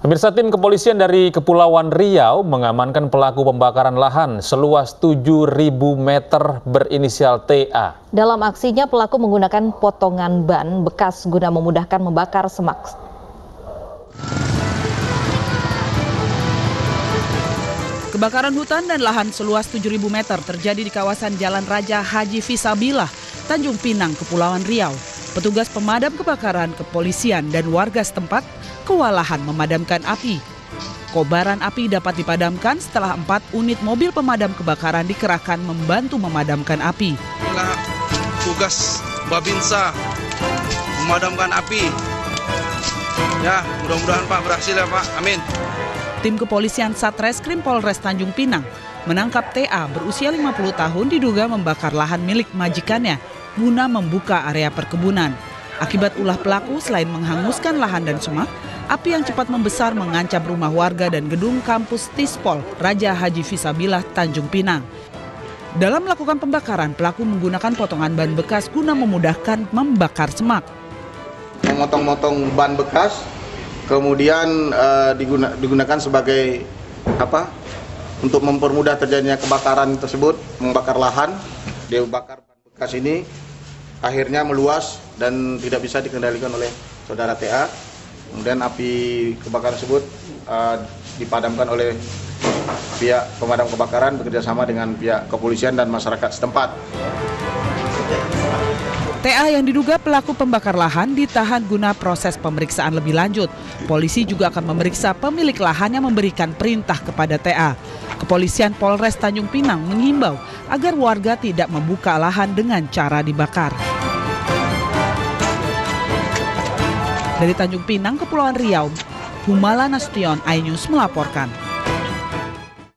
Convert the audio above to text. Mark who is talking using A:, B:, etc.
A: Pemirsa tim kepolisian dari Kepulauan Riau mengamankan pelaku pembakaran lahan seluas 7.000 meter berinisial TA.
B: Dalam aksinya pelaku menggunakan potongan ban bekas guna memudahkan membakar semak.
C: Kebakaran hutan dan lahan seluas 7.000 meter terjadi di kawasan Jalan Raja Haji Fisabilah, Tanjung Pinang, Kepulauan Riau. Petugas pemadam kebakaran, kepolisian, dan warga setempat kewalahan memadamkan api. Kobaran api dapat dipadamkan setelah empat unit mobil pemadam kebakaran dikerahkan membantu memadamkan api.
D: Inilah tugas Babinsa memadamkan api. Ya, mudah-mudahan Pak berhasil ya Pak. Amin.
C: Tim kepolisian Satreskrim Polres Tanjung Pinang menangkap TA berusia 50 tahun diduga membakar lahan milik majikannya guna membuka area perkebunan. Akibat ulah pelaku selain menghanguskan lahan dan semak, api yang cepat membesar mengancam rumah warga dan gedung kampus Tispol Raja Haji Fisabilah Tanjung Pinang. Dalam melakukan pembakaran, pelaku menggunakan potongan ban bekas guna memudahkan membakar semak.
E: Memotong-motong ban bekas, kemudian uh, diguna, digunakan sebagai apa? Untuk mempermudah terjadinya kebakaran tersebut, membakar lahan, dia bakar ban bekas ini akhirnya meluas dan tidak bisa dikendalikan oleh saudara TA. Kemudian api kebakaran tersebut uh, dipadamkan oleh pihak pemadam kebakaran bekerjasama dengan pihak kepolisian dan masyarakat setempat.
C: TA yang diduga pelaku pembakar lahan ditahan guna proses pemeriksaan lebih lanjut. Polisi juga akan memeriksa pemilik lahan yang memberikan perintah kepada TA. Kepolisian Polres Tanjung Pinang mengimbau agar warga tidak membuka lahan dengan cara dibakar. Dari Tanjung Pinang, Kepulauan Riau, Humala Nasution, iNews melaporkan.